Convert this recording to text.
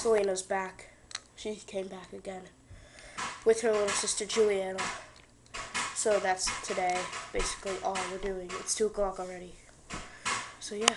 Salena's back. She came back again with her little sister Juliana. So that's today, basically all we're doing. It's 2 o'clock already. So yeah.